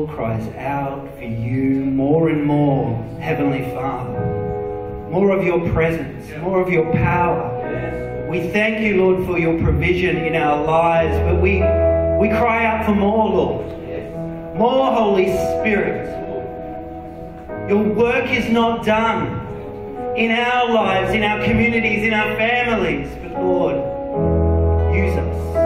soul cries out for you more and more, Heavenly Father. More of your presence, more of your power. We thank you, Lord, for your provision in our lives, but we, we cry out for more, Lord. More Holy Spirit. Your work is not done in our lives, in our communities, in our families, but Lord, use us,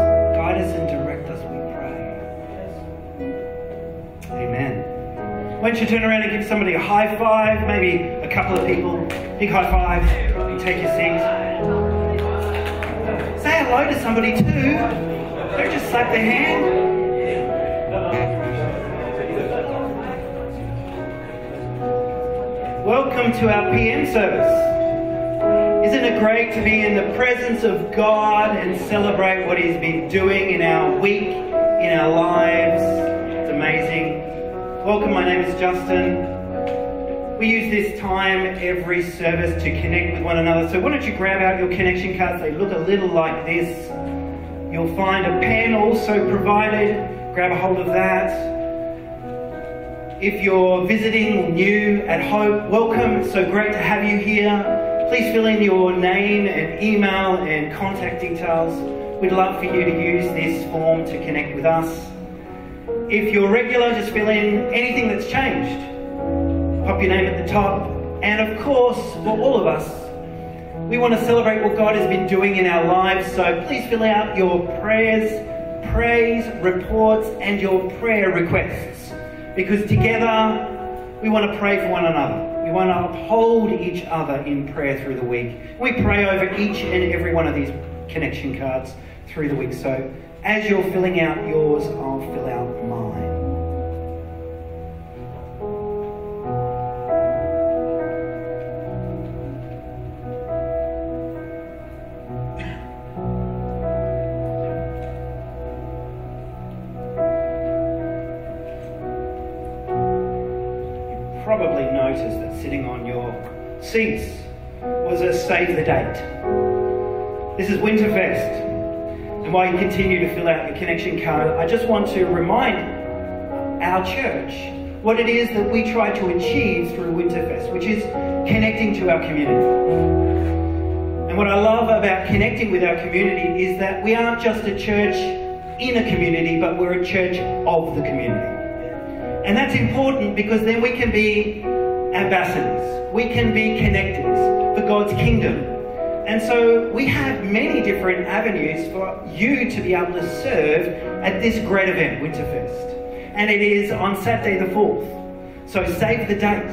Don't you turn around and give somebody a high five, maybe a couple of people, big high five, you take your seat. Say hello to somebody too. Don't just slap their hand. Welcome to our PM service. Isn't it great to be in the presence of God and celebrate what He's been doing in our week, in our lives? Welcome, my name is Justin. We use this time every service to connect with one another. So why don't you grab out your connection cards? They look a little like this. You'll find a pen also provided. Grab a hold of that. If you're visiting new at Hope, welcome. It's so great to have you here. Please fill in your name and email and contact details. We'd love for you to use this form to connect with us. If you're regular, just fill in anything that's changed. Pop your name at the top. And of course, for all of us, we want to celebrate what God has been doing in our lives. So please fill out your prayers, praise reports, and your prayer requests because together we want to pray for one another. We want to uphold each other in prayer through the week. We pray over each and every one of these connection cards through the week. So as you're filling out yours, I'll fill out mine. You probably noticed that sitting on your seats was a save the date. This is Winterfest. While you continue to fill out your connection card, I just want to remind our church what it is that we try to achieve through Winterfest, which is connecting to our community. And what I love about connecting with our community is that we aren't just a church in a community, but we're a church of the community. And that's important because then we can be ambassadors. We can be connectors for God's kingdom. And so we have many different avenues for you to be able to serve at this great event, Winterfest. And it is on Saturday the 4th. So save the date.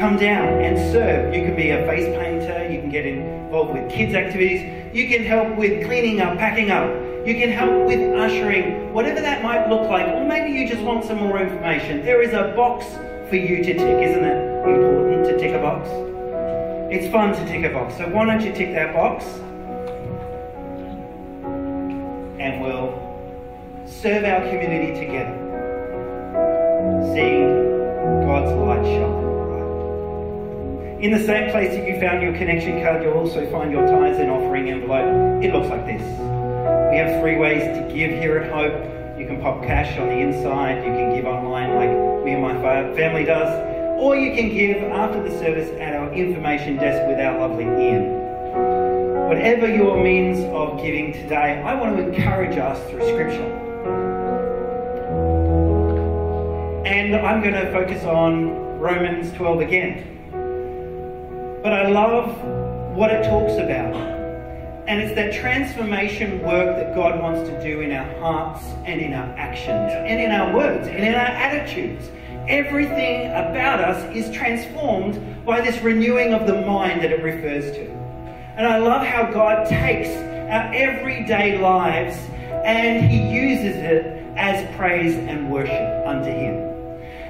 Come down and serve. You can be a face painter. You can get involved with kids' activities. You can help with cleaning up, packing up. You can help with ushering, whatever that might look like. Or maybe you just want some more information. There is a box for you to tick. Isn't it important to tick a box? It's fun to tick a box. So why don't you tick that box? And we'll serve our community together. Seeing God's light shine. In the same place that you found your connection card, you'll also find your tithes and offering envelope. It looks like this. We have three ways to give here at Hope. You can pop cash on the inside, you can give online like me and my family does, or you can give after the service at our information desk with our lovely Ian. Whatever your means of giving today, I want to encourage us through Scripture. And I'm going to focus on Romans 12 again. But I love what it talks about. And it's that transformation work that God wants to do in our hearts and in our actions and in our words and in our attitudes. Everything about us is transformed by this renewing of the mind that it refers to. And I love how God takes our everyday lives and He uses it as praise and worship unto Him.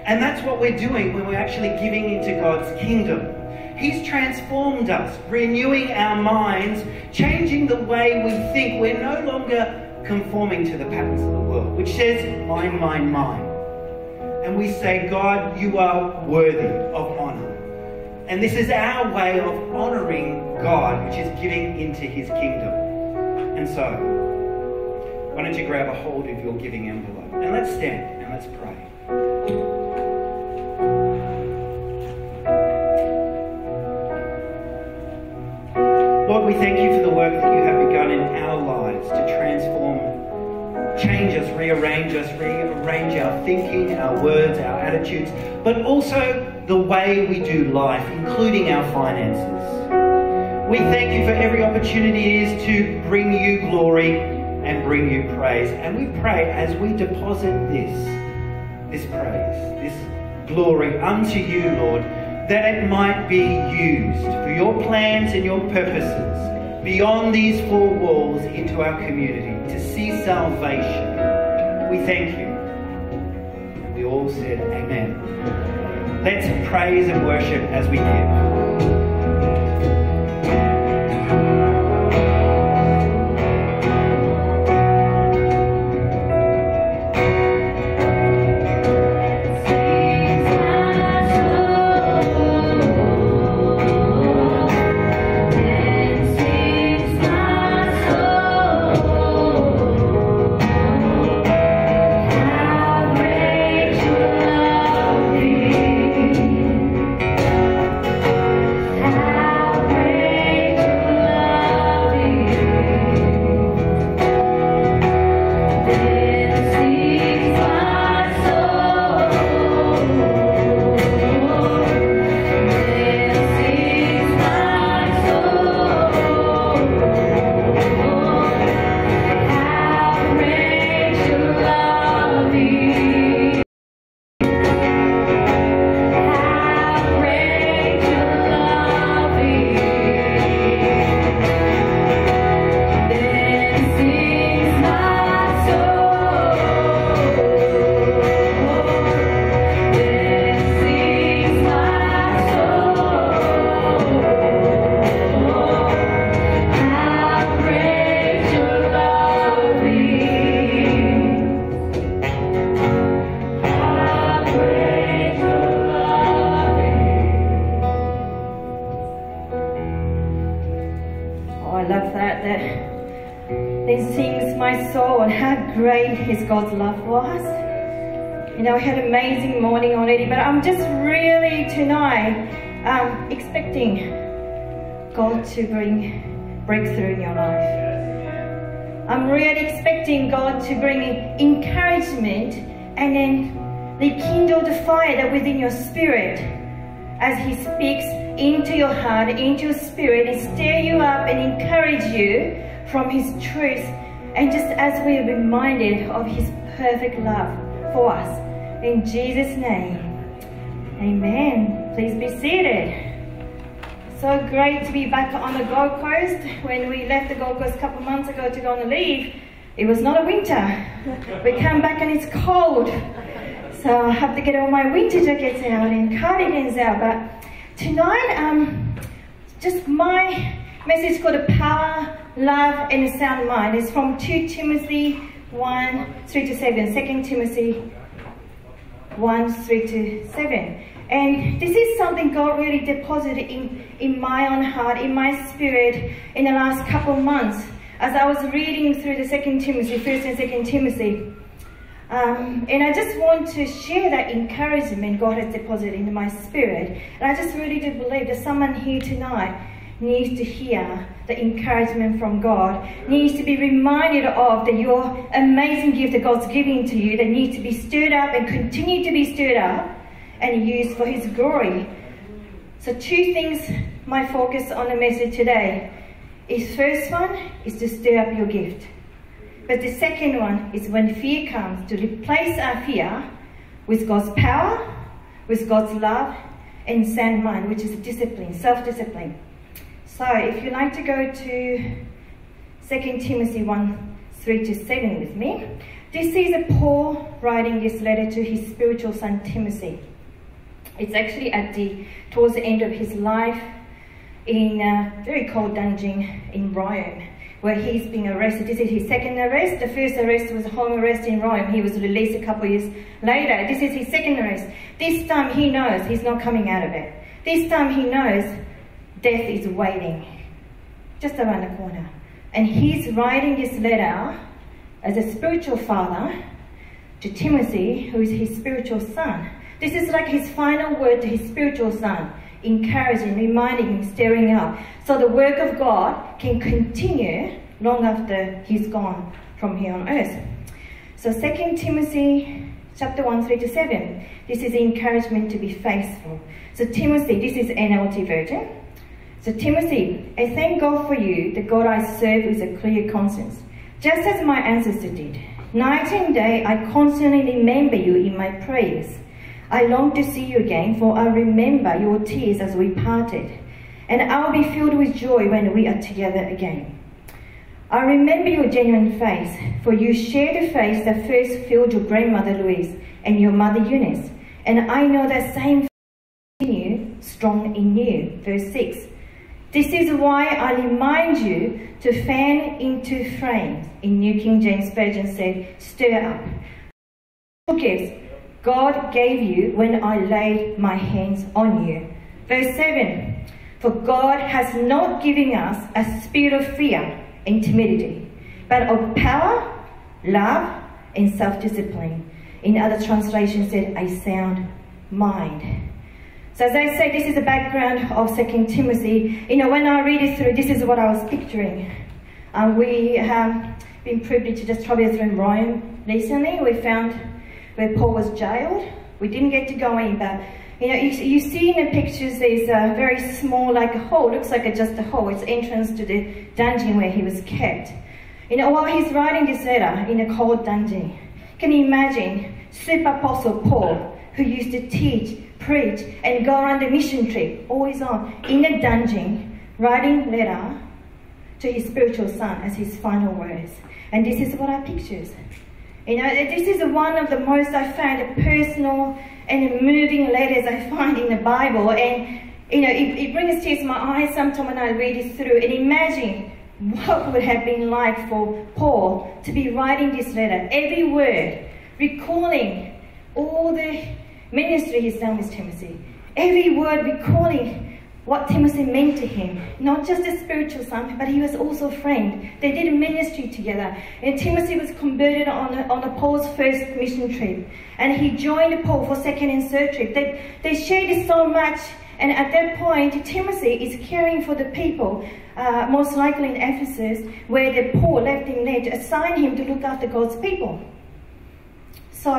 And that's what we're doing when we're actually giving into God's kingdom. He's transformed us, renewing our minds, changing the way we think. We're no longer conforming to the patterns of the world, which says, mine, mine, mine. And we say, God, you are worthy of honor. And this is our way of honoring God, which is giving into his kingdom. And so, why don't you grab a hold of your giving envelope? And let's stand and let's pray. Lord, we thank you for the work that you have begun in our lives to transform, change us, rearrange us, rearrange our thinking, our words, our attitudes, but also the way we do life, including our finances. We thank you for every opportunity it is to bring you glory and bring you praise. And we pray as we deposit this, this praise, this glory unto you, Lord, that it might be used for your plans and your purposes beyond these four walls into our community to see salvation. We thank you. All said, Amen. Let's praise and worship as we give. Great is God's love for us. You know, we had an amazing morning already, but I'm just really tonight um, expecting God to bring breakthrough in your life. I'm really expecting God to bring encouragement and then rekindle the fire that within your spirit as He speaks into your heart, into your spirit, and stir you up and encourage you from His truth. And just as we are reminded of His perfect love for us. In Jesus' name, amen. Please be seated. So great to be back on the Gold Coast. When we left the Gold Coast a couple of months ago to go on a leave, it was not a winter. We come back and it's cold. So I have to get all my winter jackets out and cardigans out. But tonight, um, just my message called a power, love, and a sound mind. It's from 2 Timothy 1, 3 to 7. 2 Timothy 1, 3 to 7. And this is something God really deposited in, in my own heart, in my spirit in the last couple of months. As I was reading through the Second Timothy, First and Second Timothy, um, and I just want to share that encouragement God has deposited in my spirit. And I just really do believe that someone here tonight needs to hear the encouragement from God, needs to be reminded of that your amazing gift that God's giving to you, that needs to be stirred up and continue to be stirred up and used for His glory. So, two things my focus on the message today is first one is to stir up your gift. But the second one is when fear comes, to replace our fear with God's power, with God's love, and sound mind, which is discipline, self-discipline. So if you'd like to go to 2 Timothy 1, 3 to 7 with me. This is a Paul writing this letter to his spiritual son Timothy. It's actually at the towards the end of his life in a very cold dungeon in Rome where he's being arrested. This is his second arrest. The first arrest was a home arrest in Rome. He was released a couple of years later. This is his second arrest. This time he knows he's not coming out of it. This time he knows death is waiting just around the corner. And he's writing this letter as a spiritual father to Timothy, who is his spiritual son. This is like his final word to his spiritual son, encouraging, reminding him, stirring up, so the work of God can continue long after he's gone from here on earth. So 2 Timothy chapter 1, 3 to 7. This is encouragement to be faithful. So Timothy, this is NLT version. So Timothy, I thank God for you, the God I serve with a clear conscience, just as my ancestor did. Night and day I constantly remember you in my prayers. I long to see you again, for I remember your tears as we parted, and I'll be filled with joy when we are together again. I remember your genuine faith, for you share the faith that first filled your grandmother Lois and your mother Eunice, and I know that same you strong in you. Verse 6. This is why I remind you to fan into flames. In New King James Version said, stir up. Gifts God gave you when I laid my hands on you. Verse 7. For God has not given us a spirit of fear and timidity, but of power, love, and self-discipline. In other translations said, a sound mind. So as I say, this is the background of Second Timothy. You know, when I read it through, this is what I was picturing. Um, we have been privileged to just travel through Rome recently. We found where Paul was jailed. We didn't get to go in, but you know, you, you see in the pictures there's a very small, like a hole, looks like a, just a hole. It's entrance to the dungeon where he was kept. You know, while he's writing this letter in a cold dungeon, can you imagine Super Apostle Paul, who used to teach preach, and go on the mission trip, always on, in a dungeon, writing letter to his spiritual son as his final words. And this is what I pictures. You know, this is one of the most I found a personal and moving letters I find in the Bible. And, you know, it, it brings tears to my eyes sometimes when I read it through. And imagine what would have been like for Paul to be writing this letter, every word, recalling all the ministry he's done with Timothy. Every word recalling what Timothy meant to him. Not just a spiritual son, but he was also a friend. They did a ministry together. And Timothy was converted on, on Paul's first mission trip. And he joined Paul for second and third trip. They, they shared so much. And at that point, Timothy is caring for the people, uh, most likely in Ephesus, where the Paul left him there to assign him to look after God's people. So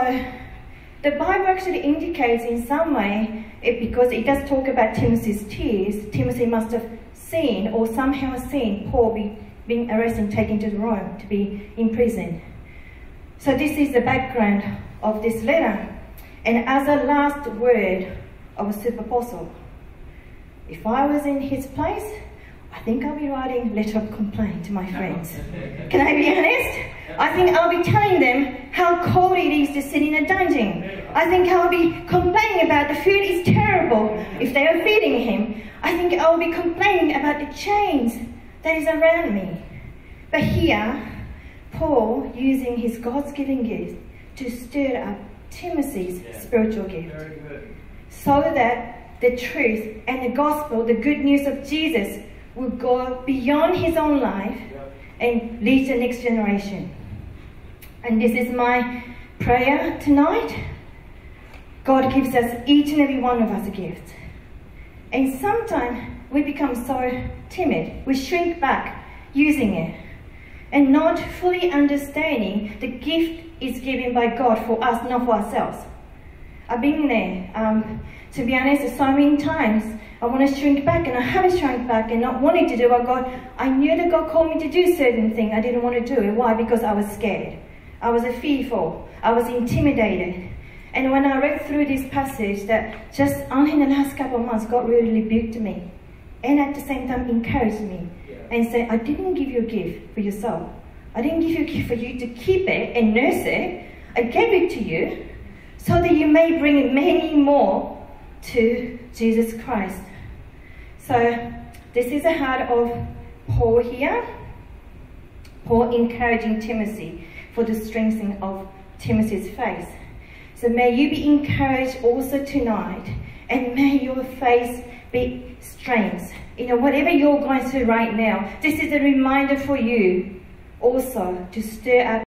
the Bible actually indicates in some way, it, because it does talk about Timothy's tears, Timothy must have seen or somehow seen Paul be, being arrested and taken to Rome to be imprisoned. So this is the background of this letter. And as a last word of a super apostle, if I was in his place, I think I'll be writing a letter of complaint to my friends. Can I be honest? I think I'll be telling them how cold it is to sit in a dungeon. I think I'll be complaining about the food is terrible if they are feeding him. I think I'll be complaining about the chains that is around me. But here, Paul using his God's given gift to stir up Timothy's yeah. spiritual gift. So that the truth and the gospel, the good news of Jesus, will go beyond his own life and lead the next generation. And this is my prayer tonight. God gives us, each and every one of us, a gift. And sometimes we become so timid, we shrink back using it and not fully understanding the gift is given by God for us, not for ourselves. I've been there. Um, to be honest, there's so many times I want to shrink back and I haven't shrunk back and not wanting to do what God, I knew that God called me to do certain things. I didn't want to do it. Why? Because I was scared. I was fearful. I was intimidated. And when I read through this passage that just only in the last couple of months, God really rebuked me. And at the same time encouraged me and said, I didn't give you a gift for yourself. I didn't give you a gift for you to keep it and nurse it. I gave it to you so that you may bring many more to Jesus Christ. So this is the heart of Paul here. Paul encouraging Timothy for the strengthening of Timothy's faith. So may you be encouraged also tonight and may your faith be strength. You know, whatever you're going through right now, this is a reminder for you also to stir up